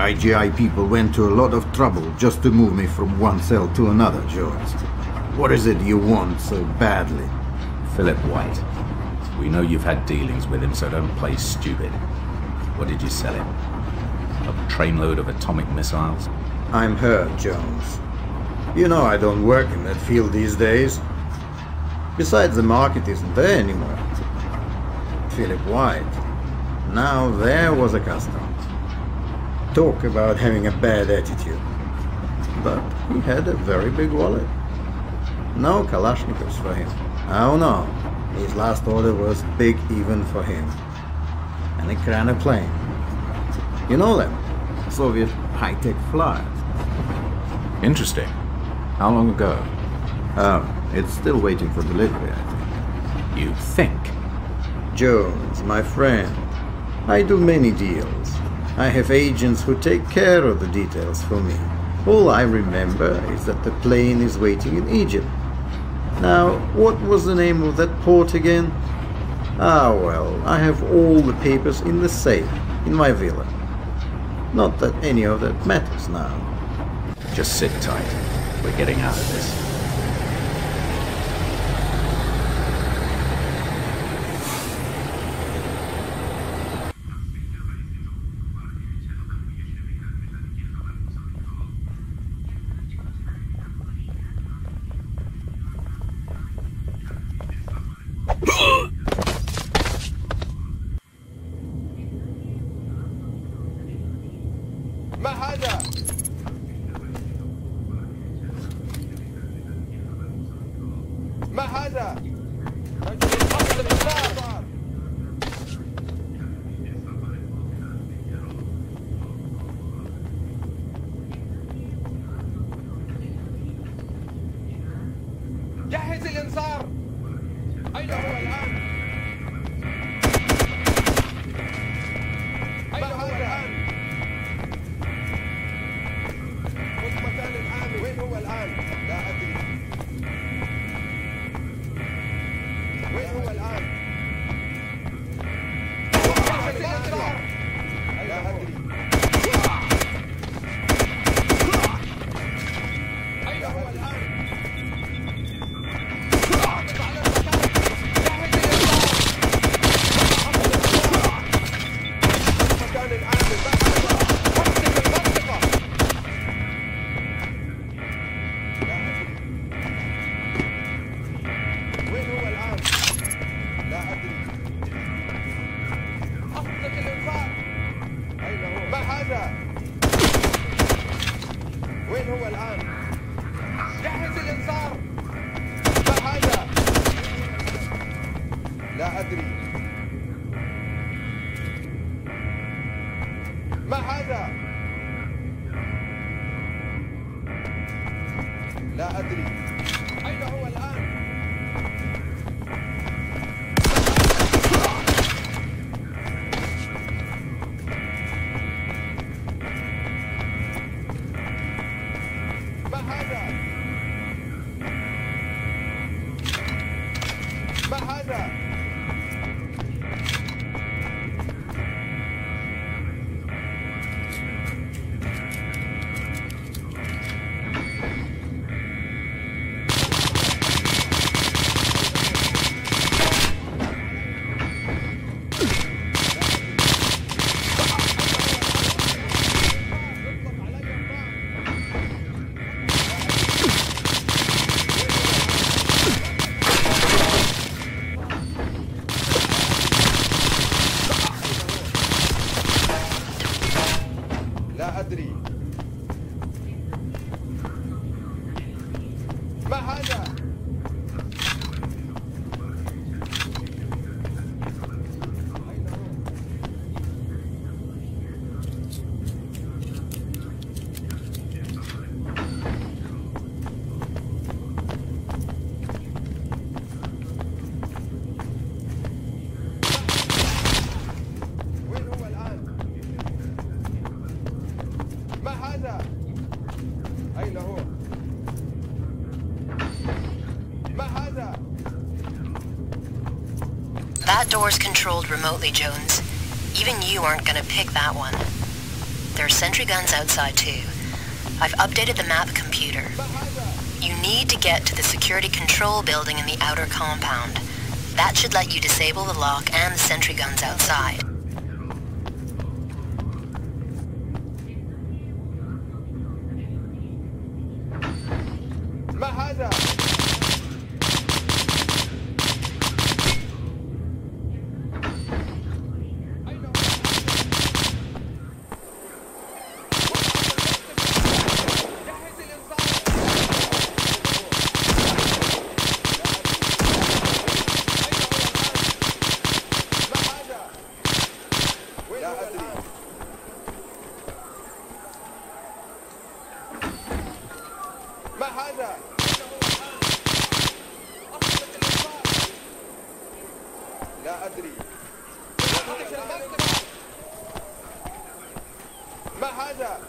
IGI people went to a lot of trouble just to move me from one cell to another, Jones. What is it you want so badly? Philip White. We know you've had dealings with him, so don't play stupid. What did you sell him? A trainload of atomic missiles? I'm hurt, Jones. You know I don't work in that field these days. Besides, the market isn't there anymore. Philip White. Now there was a customer. Talk about having a bad attitude. But he had a very big wallet. No Kalashnikovs for him. Oh no, his last order was big even for him. And a Krana plane. You know them? Soviet high-tech flyers. Interesting. How long ago? Oh, it's still waiting for delivery, I think. You think? Jones, my friend, I do many deals. I have agents who take care of the details for me. All I remember is that the plane is waiting in Egypt. Now, what was the name of that port again? Ah, well, I have all the papers in the safe in my villa. Not that any of that matters now. Just sit tight. We're getting out of this. جهز الانذار. أين هو الآن؟ لا أدري. Door's controlled remotely, Jones. Even you aren't gonna pick that one. There are sentry guns outside too. I've updated the map computer. You need to get to the security control building in the outer compound. That should let you disable the lock and the sentry guns outside. لا أدري ما هذا؟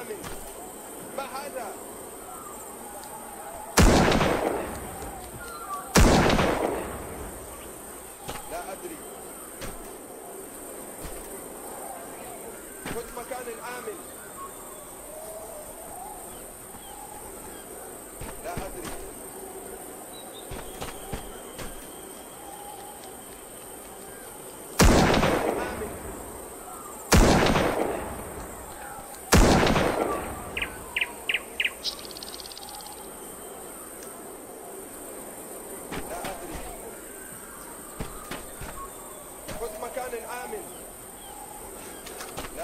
آمن. ما هذا؟ لا أدري. خذ مكان آمن لا أدري آمن لا أدري خذ مكان آمن لا أدري ما هذا؟ خذ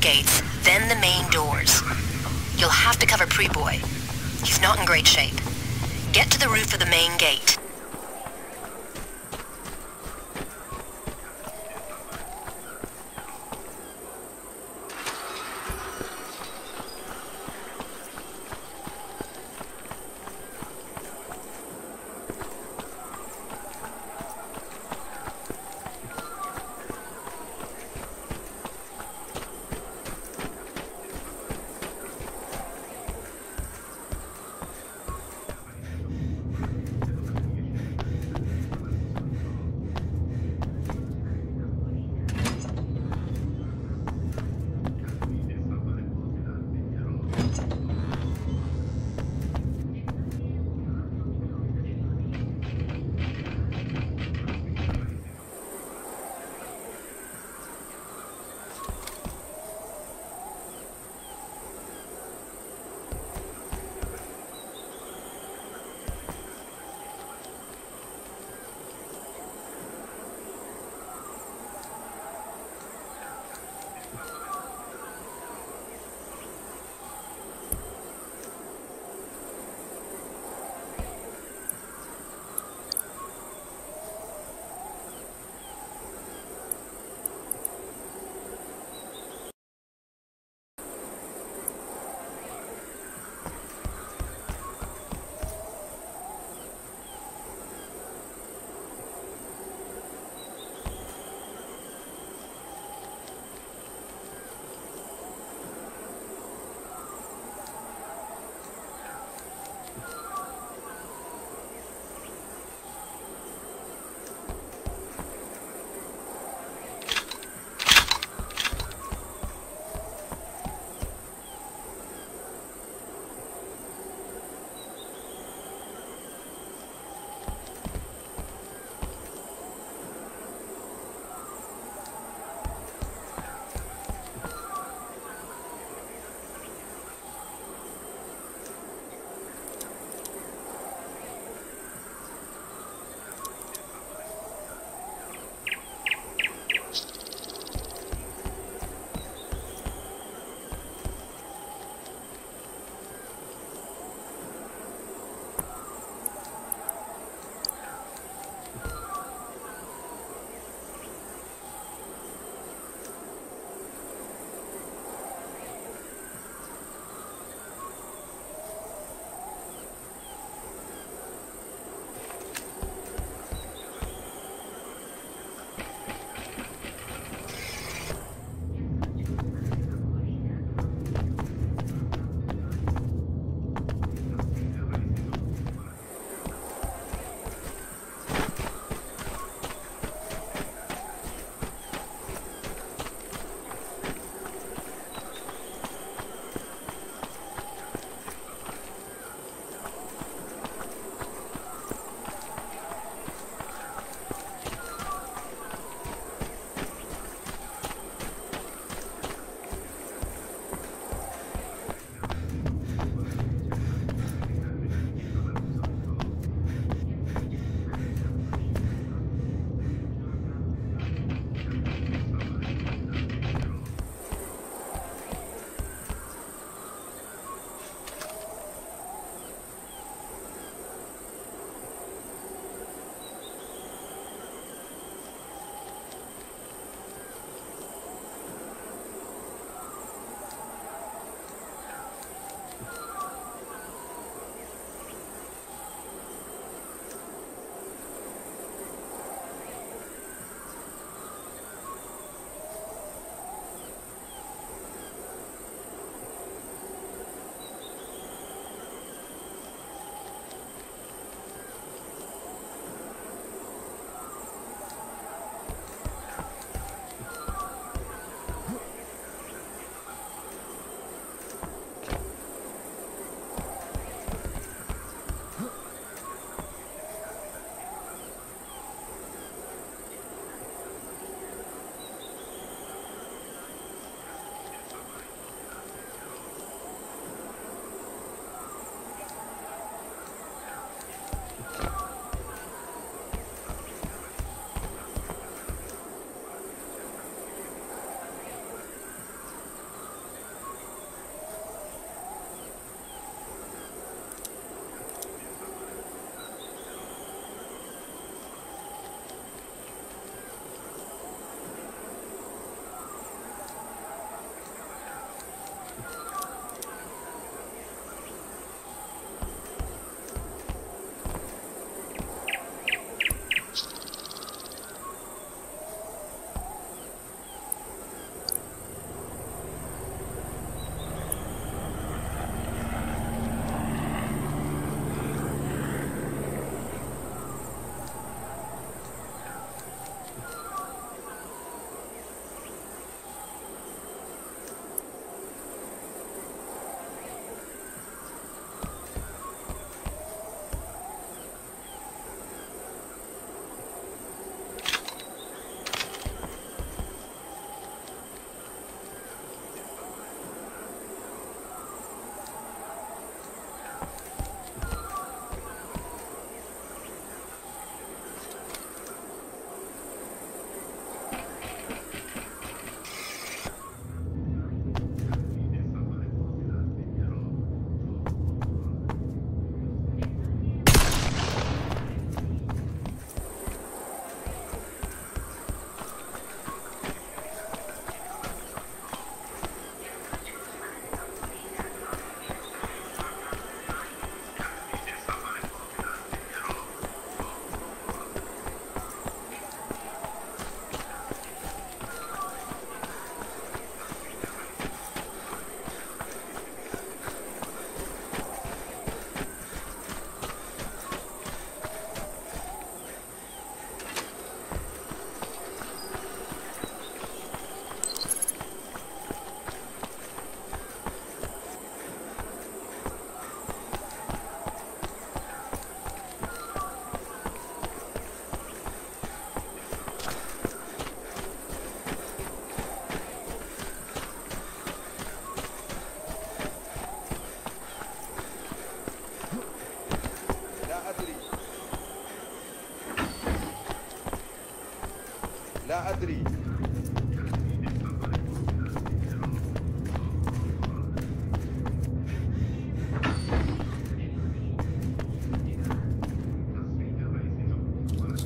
gates, then the main doors. You'll have to cover Priboi. He's not in great shape. Get to the roof of the main gate.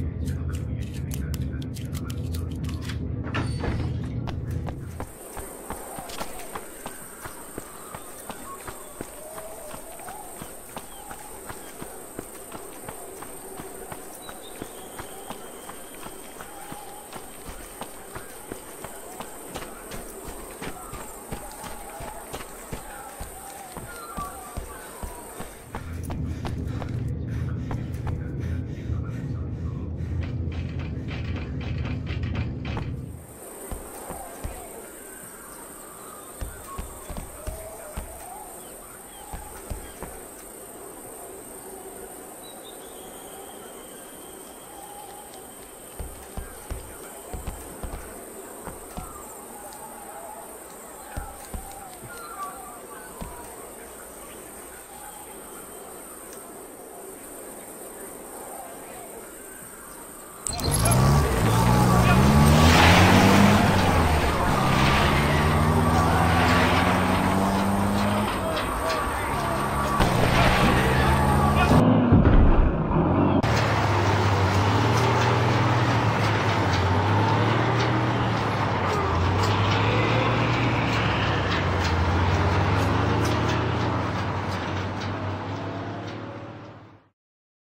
Yeah.